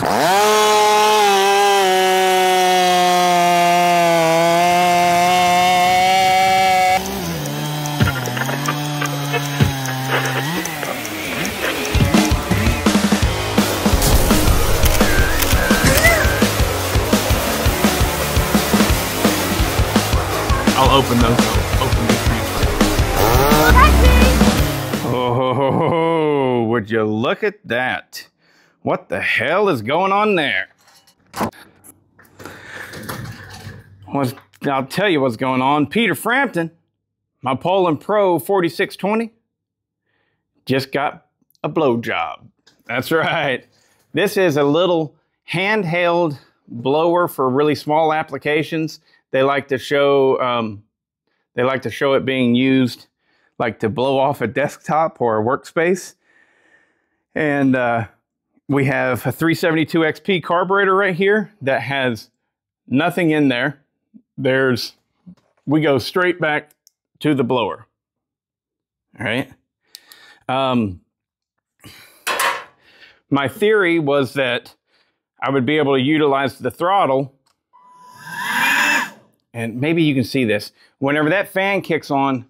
I'll What the hell is going on there? I'll tell you what's going on. Peter Frampton, my Poulan Pro 4620, just got a blow job. That's right. This is a little handheld blower for really small applications. They like to show um, they like to show it being used like to blow off a desktop or a workspace. And uh, we have a 372 XP carburetor right here that has nothing in there. There's we go straight back to the blower. All right. Um, my theory was that I would be able to utilize the throttle and maybe you can see this. Whenever that fan kicks on,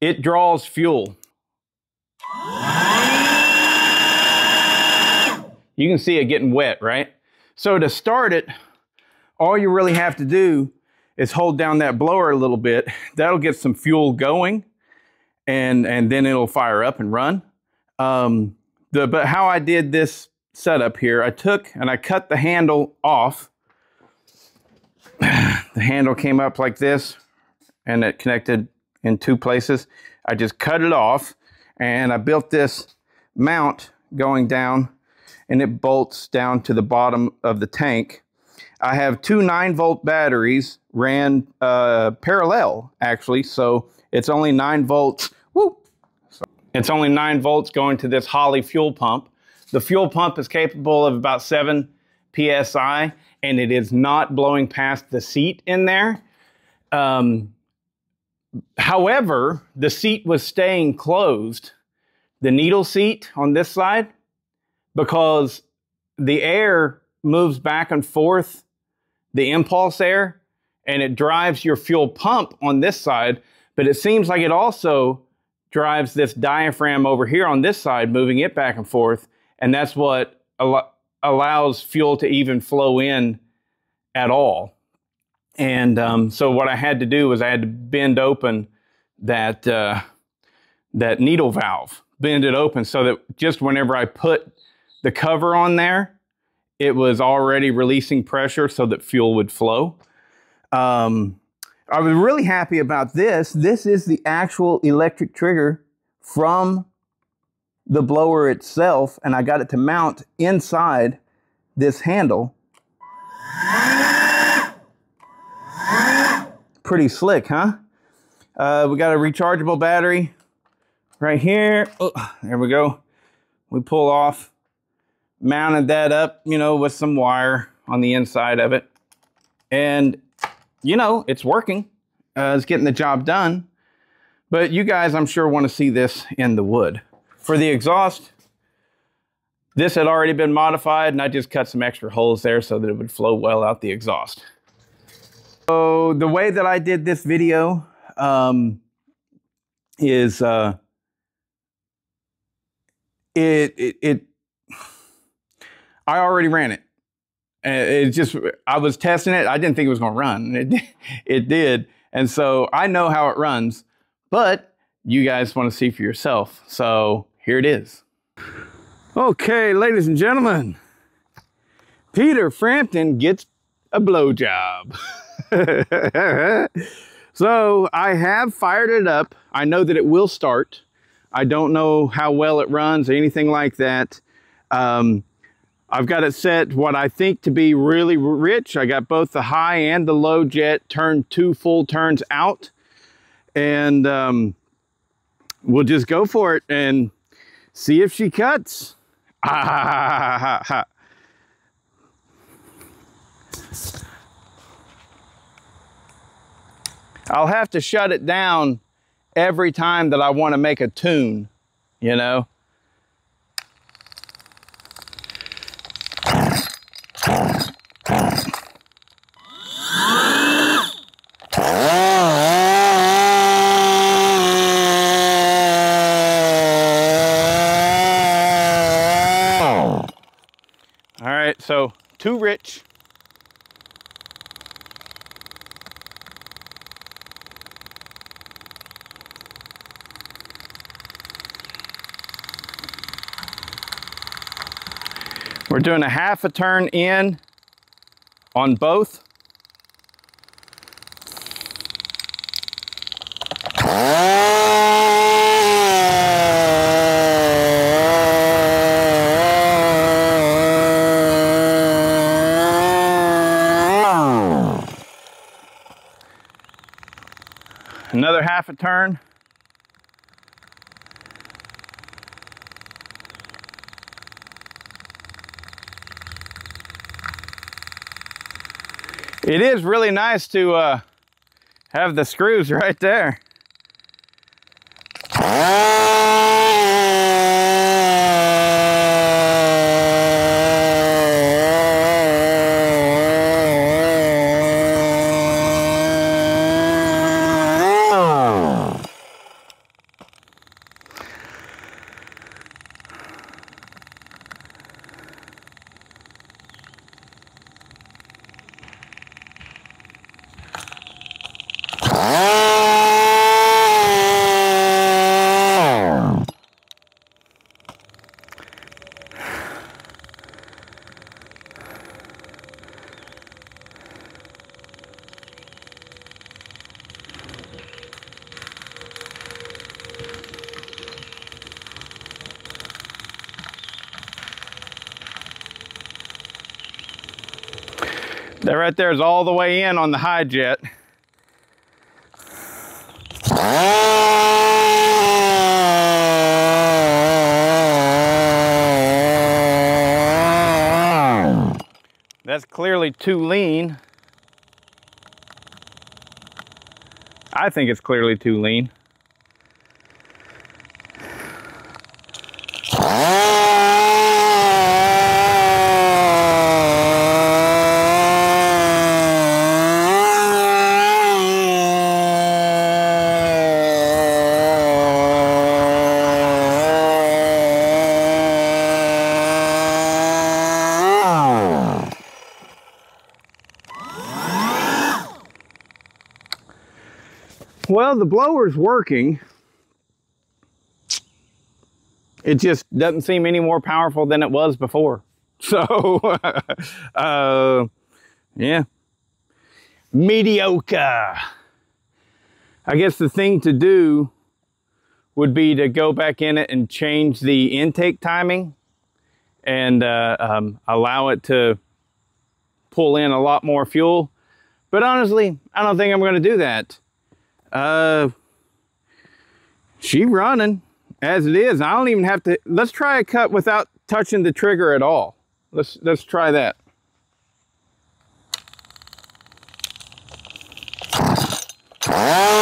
it draws fuel. You can see it getting wet, right? So to start it, all you really have to do is hold down that blower a little bit. That'll get some fuel going and, and then it'll fire up and run. Um, the, but how I did this setup here, I took and I cut the handle off the handle came up like this and it connected in two places. I just cut it off and I built this mount going down and it bolts down to the bottom of the tank. I have two 9 volt batteries ran uh, parallel actually, so it's only 9 volts. So it's only 9 volts going to this Holley fuel pump. The fuel pump is capable of about 7 psi and it is not blowing past the seat in there. Um, however, the seat was staying closed, the needle seat on this side, because the air moves back and forth, the impulse air, and it drives your fuel pump on this side, but it seems like it also drives this diaphragm over here on this side, moving it back and forth, and that's what allows fuel to even flow in at all. And um, so what I had to do was I had to bend open that uh, that needle valve, bend it open so that just whenever I put the cover on there, it was already releasing pressure so that fuel would flow. Um, I was really happy about this. This is the actual electric trigger from the blower itself, and I got it to mount inside this handle. Pretty slick, huh? Uh, we got a rechargeable battery right here. Oh, there we go. We pull off, mounted that up, you know, with some wire on the inside of it. And, you know, it's working. Uh, it's getting the job done. But you guys, I'm sure, want to see this in the wood. For the exhaust, this had already been modified and I just cut some extra holes there so that it would flow well out the exhaust. So the way that I did this video um, is uh, it, it, it, I already ran it. It just, I was testing it. I didn't think it was going to run. It, it did. And so I know how it runs, but you guys want to see for yourself. So here it is. Okay, ladies and gentlemen, Peter Frampton gets a blowjob. so I have fired it up. I know that it will start. I don't know how well it runs or anything like that. Um, I've got it set what I think to be really rich. I got both the high and the low jet turned two full turns out. And um, we'll just go for it and See if she cuts. I'll have to shut it down every time that I want to make a tune, you know? All right, so We're doing a half a turn in on both. Another half a turn. It is really nice to uh, have the screws right there. That right there is all the way in on the high jet. That's clearly too lean. I think it's clearly too lean. Well, the blower's working. It just doesn't seem any more powerful than it was before. So, uh, yeah. Mediocre. I guess the thing to do would be to go back in it and change the intake timing and uh, um, allow it to pull in a lot more fuel. But honestly, I don't think I'm going to do that. Uh, she running as it is. I don't even have to. Let's try a cut without touching the trigger at all. Let's let's try that. I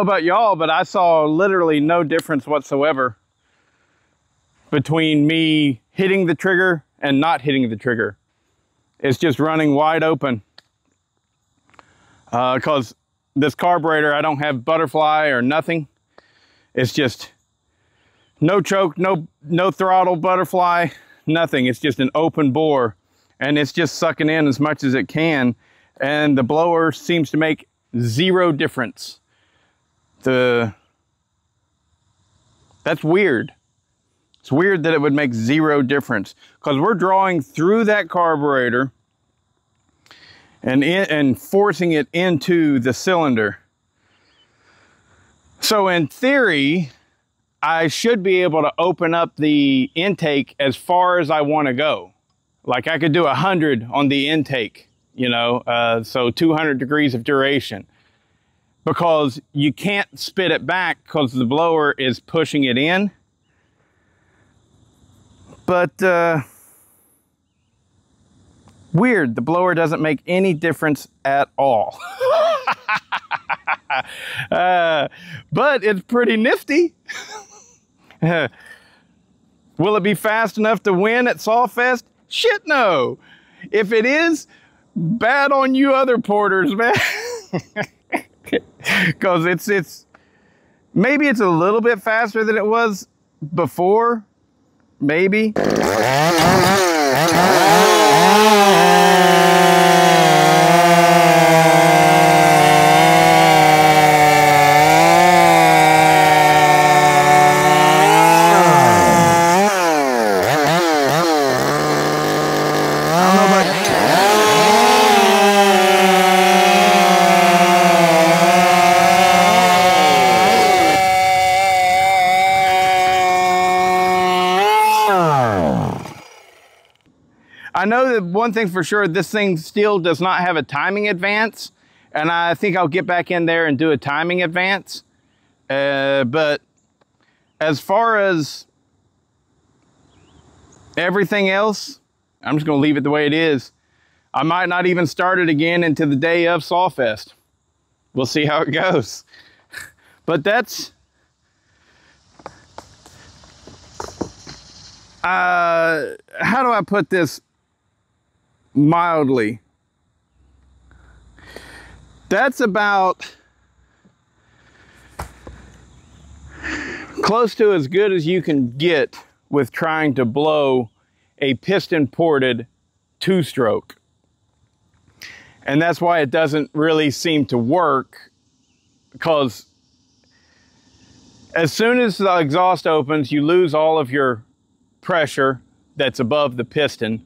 know about y'all, but I saw literally no difference whatsoever between me hitting the trigger and not hitting the trigger. It's just running wide open. Because uh, this carburetor, I don't have butterfly or nothing. It's just no choke, no, no throttle, butterfly, nothing. It's just an open bore and it's just sucking in as much as it can. And the blower seems to make zero difference the that's weird. It's weird that it would make zero difference because we're drawing through that carburetor and in, and forcing it into the cylinder. So in theory, I should be able to open up the intake as far as I want to go. Like I could do a 100 on the intake, you know, uh, so 200 degrees of duration because you can't spit it back because the blower is pushing it in. But uh, weird, the blower doesn't make any difference at all. uh, but it's pretty nifty. Will it be fast enough to win at Sawfest? Shit, no. If it is, bad on you other porters, man. Because it's, it's, maybe it's a little bit faster than it was before. Maybe. One thing for sure, this thing still does not have a timing advance, and I think I'll get back in there and do a timing advance. Uh, but as far as everything else, I'm just going to leave it the way it is. I might not even start it again into the day of Sawfest. We'll see how it goes. But that's uh, how do I put this mildly? That's about close to as good as you can get with trying to blow a piston ported two stroke. And that's why it doesn't really seem to work because as soon as the exhaust opens, you lose all of your pressure that's above the piston.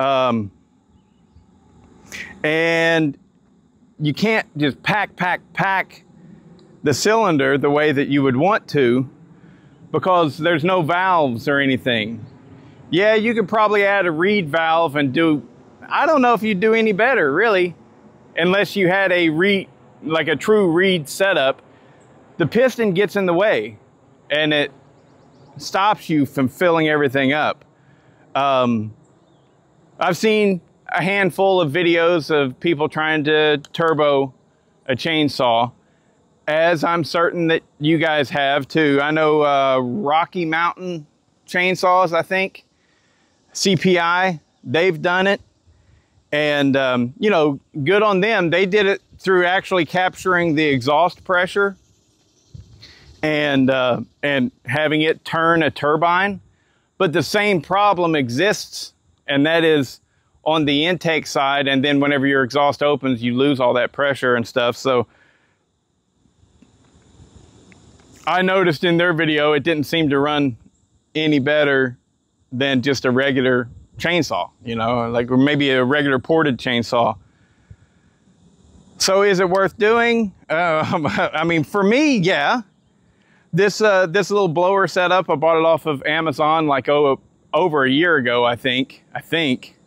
Um, and you can't just pack, pack, pack the cylinder the way that you would want to because there's no valves or anything. Yeah, you could probably add a reed valve and do, I don't know if you'd do any better really, unless you had a reed, like a true reed setup. The piston gets in the way and it stops you from filling everything up. Um, I've seen a handful of videos of people trying to turbo a chainsaw, as I'm certain that you guys have too. I know uh, Rocky Mountain chainsaws, I think, CPI, they've done it. And, um, you know, good on them. They did it through actually capturing the exhaust pressure and, uh, and having it turn a turbine. But the same problem exists, and that is on the intake side. And then whenever your exhaust opens, you lose all that pressure and stuff. So I noticed in their video, it didn't seem to run any better than just a regular chainsaw, you know, like or maybe a regular ported chainsaw. So is it worth doing? Uh, I mean, for me, yeah. This uh, this little blower setup, I bought it off of Amazon like oh, over a year ago, I think. I think,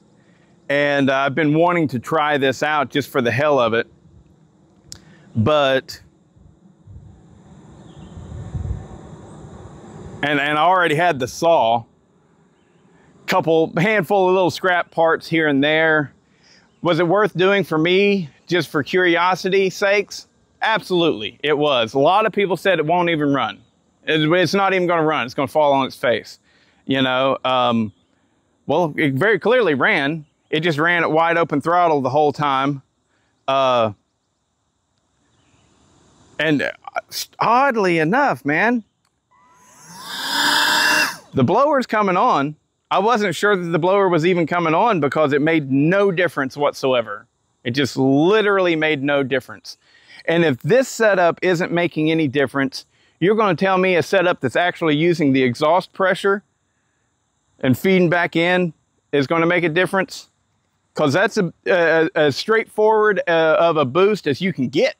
and uh, I've been wanting to try this out just for the hell of it. But and and I already had the saw. Couple handful of little scrap parts here and there. Was it worth doing for me just for curiosity sakes? Absolutely, it was. A lot of people said it won't even run. It's not even going to run. It's going to fall on its face. You know, um, well, it very clearly ran. It just ran at wide open throttle the whole time. Uh, and oddly enough, man, the blower's coming on. I wasn't sure that the blower was even coming on because it made no difference whatsoever. It just literally made no difference. And if this setup isn't making any difference, you're going to tell me a setup that's actually using the exhaust pressure and feeding back in is going to make a difference? Because that's a, a, a straightforward uh, of a boost as you can get.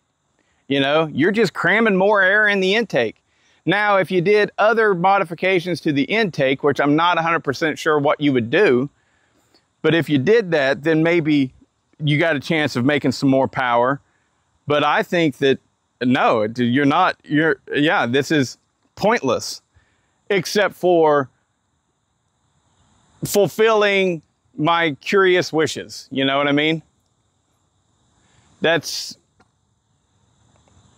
You know, you're just cramming more air in the intake. Now, if you did other modifications to the intake, which I'm not 100% sure what you would do, but if you did that, then maybe you got a chance of making some more power. But I think that no, you're not, you're, yeah, this is pointless except for fulfilling my curious wishes. You know what I mean? That's,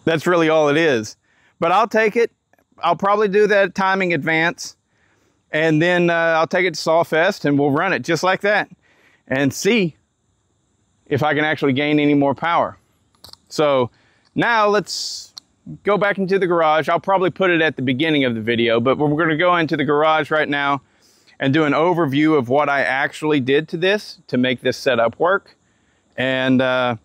that's really all it is. But I'll take it. I'll probably do that timing advance. and then uh, I'll take it to Sawfest and we'll run it just like that and see if I can actually gain any more power. So now let's go back into the garage. I'll probably put it at the beginning of the video, but we're gonna go into the garage right now and do an overview of what I actually did to this to make this setup work. And uh,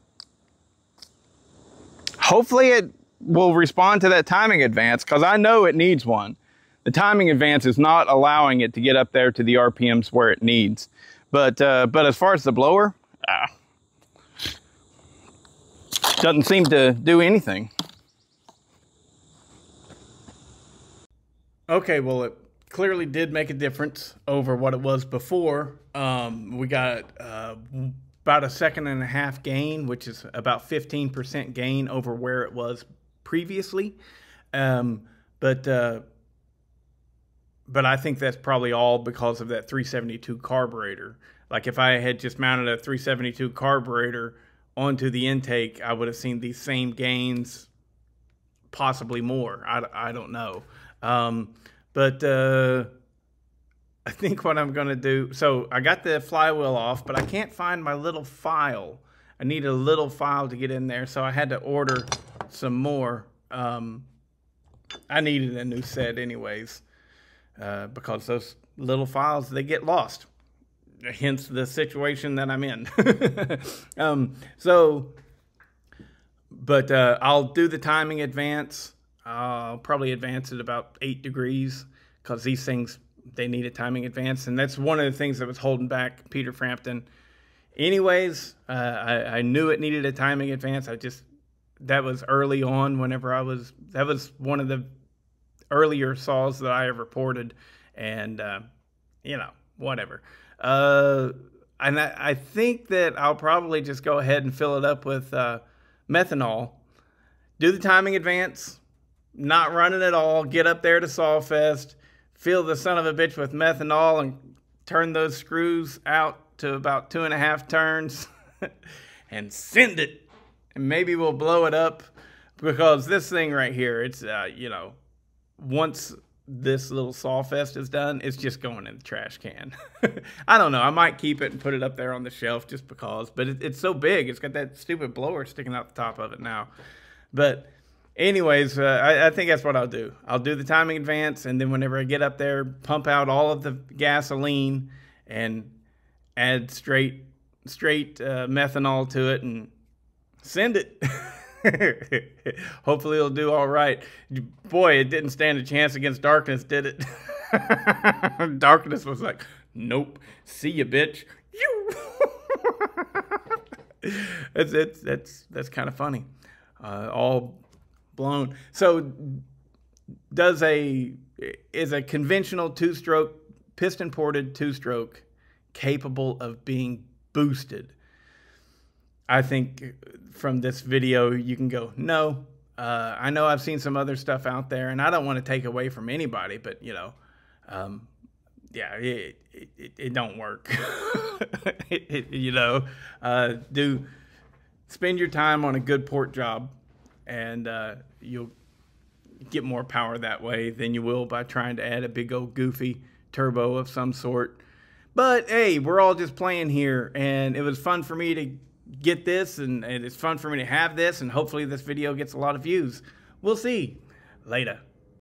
hopefully it will respond to that timing advance because I know it needs one. The timing advance is not allowing it to get up there to the RPMs where it needs. But, uh, but as far as the blower, ah, doesn't seem to do anything. Okay, well, it clearly did make a difference over what it was before. Um, we got uh, about a second and a half gain, which is about 15% gain over where it was previously. Um, but uh, but I think that's probably all because of that 372 carburetor. Like if I had just mounted a 372 carburetor onto the intake, I would have seen these same gains, possibly more. I, I don't know. Um, but uh, I think what I'm going to do, so I got the flywheel off, but I can't find my little file. I need a little file to get in there, so I had to order some more. Um, I needed a new set anyways, uh, because those little files, they get lost. Hence the situation that I'm in. um, so, but uh, I'll do the timing advance. I'll probably advance it about eight degrees because these things, they need a timing advance. And that's one of the things that was holding back Peter Frampton. Anyways, uh, I, I knew it needed a timing advance. I just that was early on whenever I was that was one of the earlier saws that I ever ported and uh, you know whatever uh, and I, I, think that I'll probably just go ahead and fill it up with uh, methanol do the timing advance not running at all get up there to Sawfest fill the son of a bitch with methanol and turn those screws out to about two and a half turns and send it and maybe we'll blow it up because this thing right here, it's uh, you know, once this little Sawfest is done, it's just going in the trash can. I don't know. I might keep it and put it up there on the shelf just because, but it, it's so big. It's got that stupid blower sticking out the top of it now. But anyways, uh, I, I, think that's what I'll do. I'll do the timing advance, and then whenever I get up there, pump out all of the gasoline and add straight straight uh, methanol to it and send it. Hopefully, it'll do all right. Boy, it didn't stand a chance against darkness, did it? darkness was like, nope. See you, bitch. You. it's it's that's that's kind of funny. Uh, all blown. So, does a is a conventional two-stroke piston ported two-stroke capable of being boosted? I think from this video, you can go, no. Uh, I know I've seen some other stuff out there, and I don't want to take away from anybody, but you know, um, yeah, it, it, it, don't work. it, you know, uh, do spend your time on a good port job, and uh, you'll get more power that way than you will by trying to add a big old goofy turbo of some sort. But hey, we're all just playing here, and it was fun for me to get this and, and it's fun for me to have this and hopefully this video gets a lot of views. We'll see. Later.